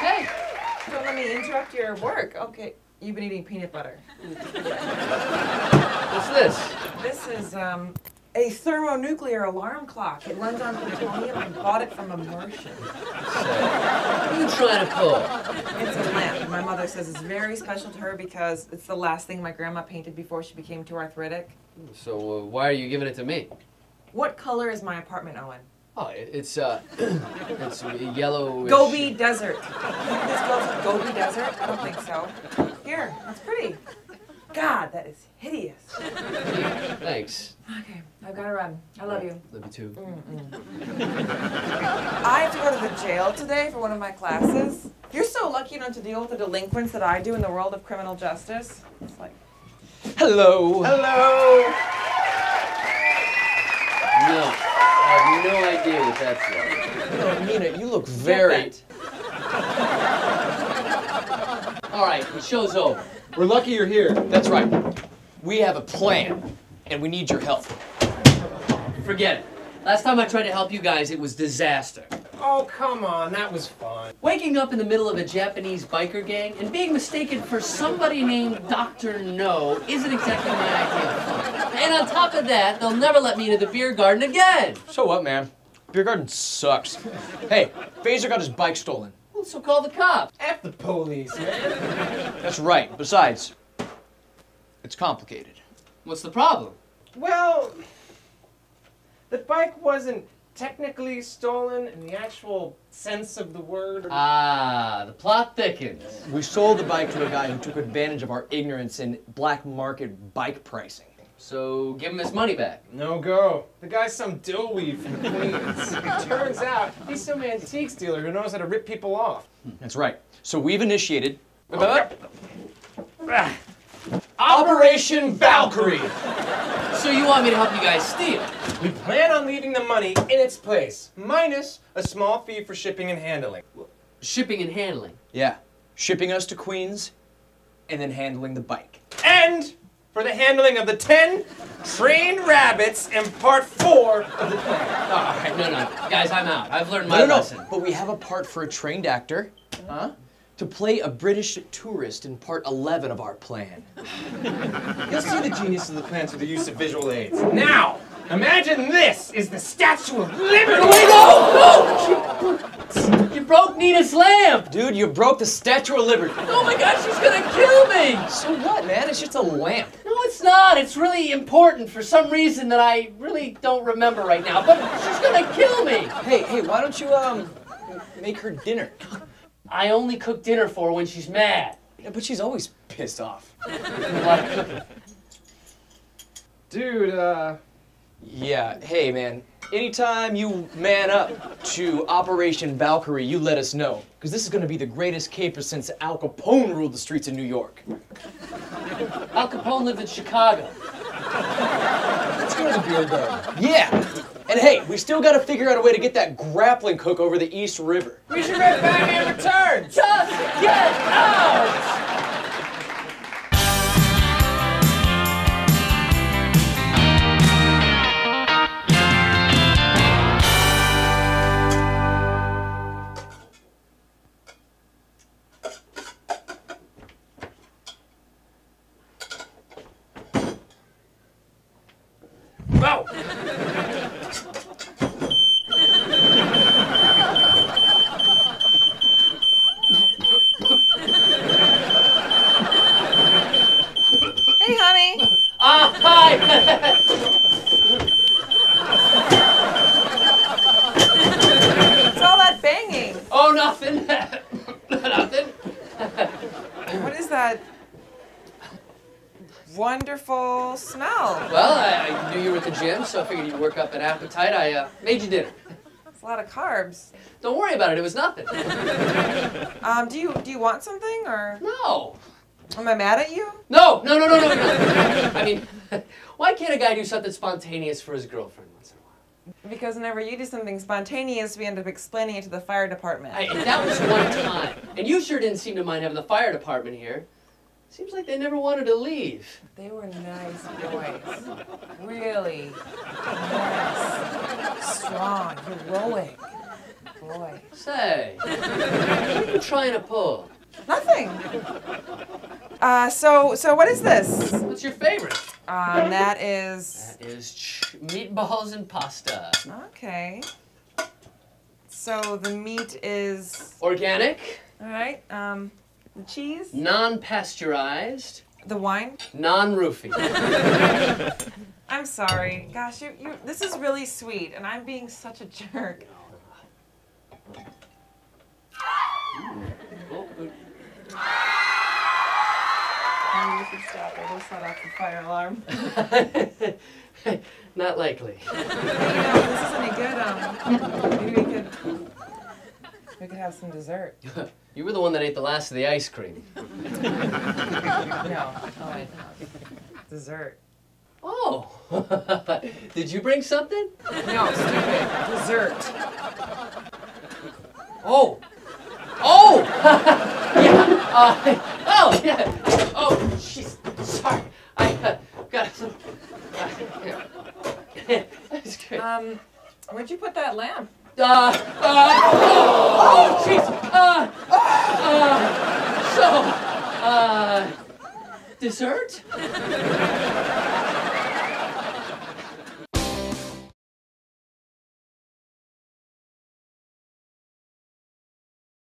Don't let me interrupt your work. Okay, you've been eating peanut butter. What's this? This is um, a thermonuclear alarm clock. It runs on plutonium. I bought it from a Martian. What are you trying to pull? It's a lamp. My mother says it's very special to her because it's the last thing my grandma painted before she became too arthritic. So uh, why are you giving it to me? What color is my apartment, Owen? Oh, it's uh, it's yellow. Gobi Desert. This goes with Gobi Desert? I don't think so. Here, that's pretty. God, that is hideous. Thanks. Okay, I've got to run. I love you. Love you too. I have to go to the jail today for one of my classes. You're so lucky don't to deal with the delinquents that I do in the world of criminal justice. It's like, Hello. Hello. No, I have no idea what that's like. Oh, Nina, you look very. Get All right, the show's over. We're lucky you're here. That's right. We have a plan, and we need your help. Forget it. Last time I tried to help you guys, it was disaster. Oh, come on. That was fun. Waking up in the middle of a Japanese biker gang and being mistaken for somebody named Dr. No isn't exactly my idea. And on top of that, they'll never let me into the beer garden again. So what, man? Beer garden sucks. hey, Phaser got his bike stolen. Well, so call the cops. F the police, man. That's right. Besides, it's complicated. What's the problem? Well, the bike wasn't technically stolen in the actual sense of the word. Ah, the plot thickens. We sold the bike to a guy who took advantage of our ignorance in black market bike pricing. So give him his money back. No go. The guy's some dillweed from Queens. it turns out he's some antiques dealer who knows how to rip people off. That's right. So we've initiated Operation Valkyrie. So you want me to help you guys steal? We plan on leaving the money in its place, minus a small fee for shipping and handling. Shipping and handling. yeah, shipping us to Queens, and then handling the bike. And for the handling of the 10 trained rabbits in part four of the plan. All right, no, no, guys, I'm out. I've learned my No, no, no. lesson. But we have a part for a trained actor. Huh? To play a British tourist in part 11 of our plan. You'll see the genius of the plan through the use of visual aids. Now, imagine this is the Statue of Liberty. Wait, no, no! You broke Nina's lamp. Dude, you broke the Statue of Liberty. Oh my God, she's gonna kill me. So what, man? It's just a lamp. No, it's not. It's really important for some reason that I really don't remember right now. But she's gonna kill me. Hey, hey, why don't you, um, make her dinner? I only cook dinner for her when she's mad. Yeah, but she's always pissed off. A lot of cooking. Dude, uh, Yeah, hey, man. Anytime you man up to Operation Valkyrie, you let us know. Because this is going to be the greatest caper since Al Capone ruled the streets of New York. Al Capone lived in Chicago. let's go to the beer garden. Yeah! And hey, we still got to figure out a way to get that grappling hook over the East River. We should rip Batman Returns. Just get out! Nothing. nothing. What is that wonderful smell? Well, I, I knew you were at the gym, so I figured you'd work up an appetite. I uh, made you dinner. It's a lot of carbs. Don't worry about it. It was nothing. Um, do you do you want something or No. am I mad at you? No, no, no, no, no, no. I mean, why can't a guy do something spontaneous for his girlfriend once in a while? Because whenever you do something spontaneous, we end up explaining it to the fire department. Hey, that was one time. And you sure didn't seem to mind having the fire department here. Seems like they never wanted to leave. They were nice boys. Really nice, strong, heroic boys. Say, what are you trying to pull? Nothing. Uh, so so what is this? What's your favorite? Um, that is That is meatballs and pasta. okay. So the meat is Organic, all right. Um, the cheese, non-pasteurized, the wine. non-roofie. I'm sorry. Gosh, you, you this is really sweet, and I'm being such a jerk. Oh, stop. I just set off the fire alarm. Not likely. you know, this isn't any good. Um, maybe we could we could have some dessert. You were the one that ate the last of the ice cream. No, oh, I, dessert. Oh, did you bring something? No, stupid. Dessert. Oh, oh, yeah. Uh, oh, yeah. Oh, jeez. Sorry. I uh, got some. Uh, yeah. That's good. Um, where'd you put that lamp? Uh, uh, oh, jeez. Uh, uh, so, uh, dessert?